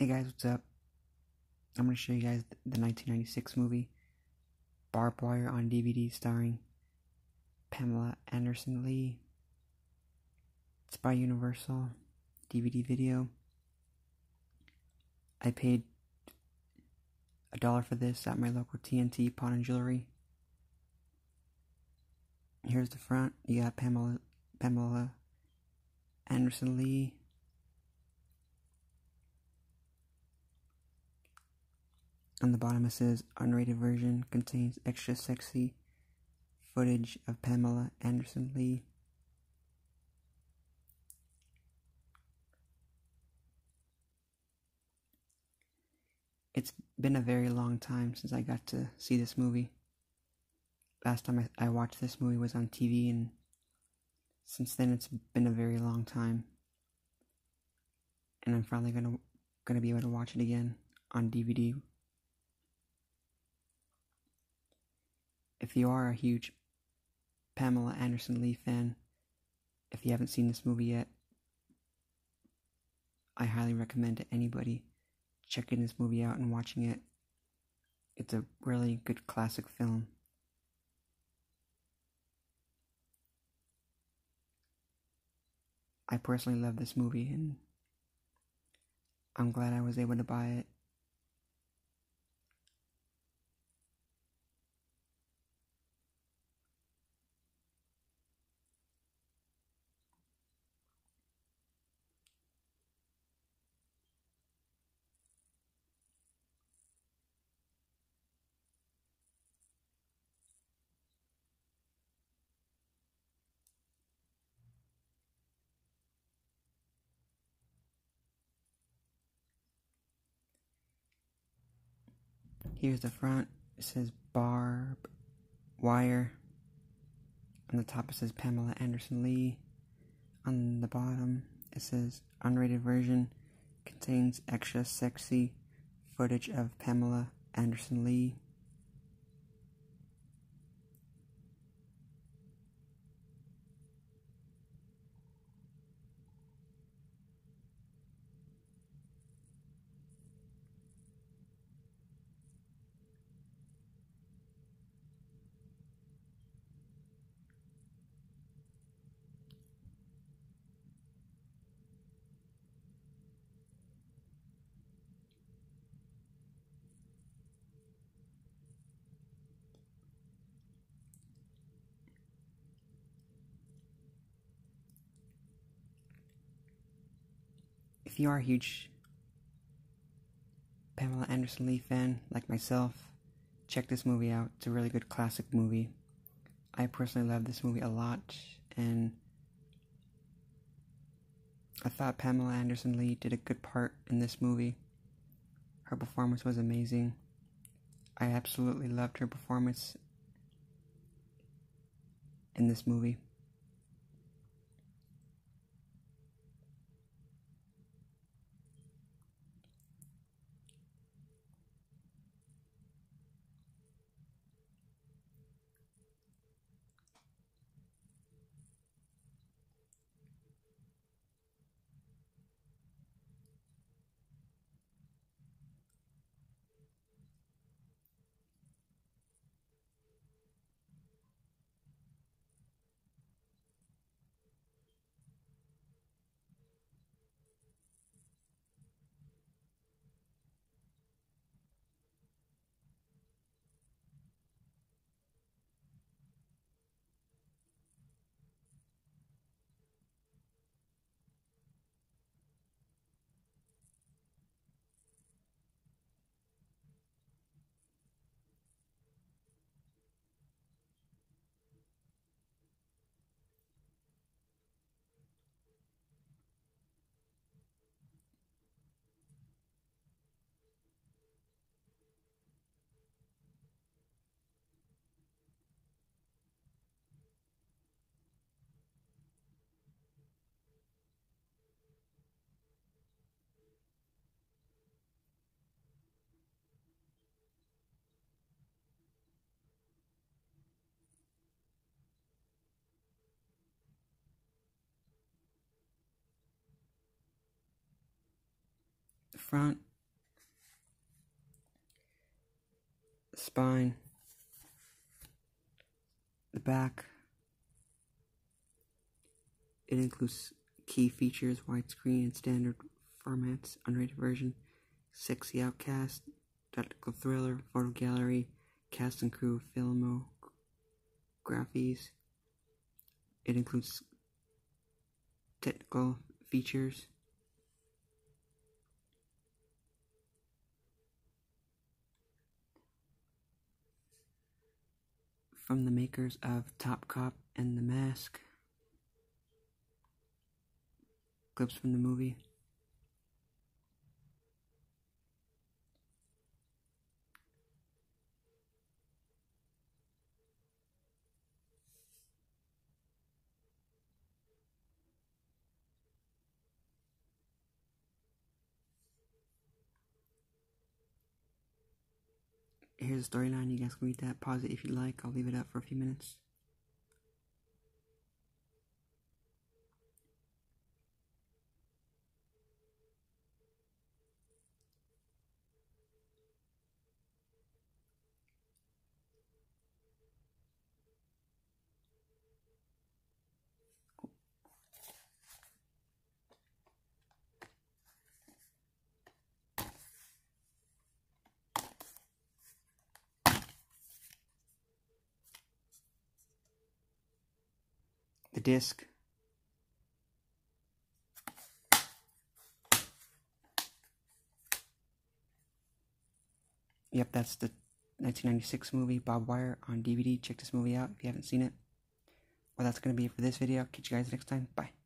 Hey guys, what's up? I'm going to show you guys the 1996 movie Barb Wire on DVD starring Pamela Anderson Lee. It's by Universal DVD video. I paid a dollar for this at my local TNT Pawn and Jewelry. Here's the front. You got Pamela Pamela Anderson Lee. On the bottom it says unrated version contains extra sexy footage of Pamela Anderson Lee. It's been a very long time since I got to see this movie. Last time I, I watched this movie was on TV, and since then it's been a very long time. And I'm finally gonna gonna be able to watch it again on DVD if you are a huge Pamela Anderson Lee fan, if you haven't seen this movie yet, I highly recommend to anybody checking this movie out and watching it. It's a really good classic film. I personally love this movie and I'm glad I was able to buy it Here's the front. It says Barb Wire. On the top it says Pamela Anderson Lee. On the bottom it says unrated version contains extra sexy footage of Pamela Anderson Lee. If you are a huge Pamela Anderson Lee fan like myself, check this movie out. It's a really good classic movie. I personally love this movie a lot, and I thought Pamela Anderson Lee did a good part in this movie. Her performance was amazing. I absolutely loved her performance in this movie. front, the spine, the back. It includes key features, widescreen and standard formats, unrated version, sexy outcast, tactical thriller, photo gallery, cast and crew, filmographies. It includes technical features, From the makers of Timecop and The Mask. Clips from the movie. Here's the storyline. You guys can read that. Pause it if you like. I'll leave it up for a few minutes. The disc. Yep, that's the 1996 movie Barb Wire on DVD. Check this movie out if you haven't seen it. Well, that's going to be it for this video. Catch you guys next time. Bye.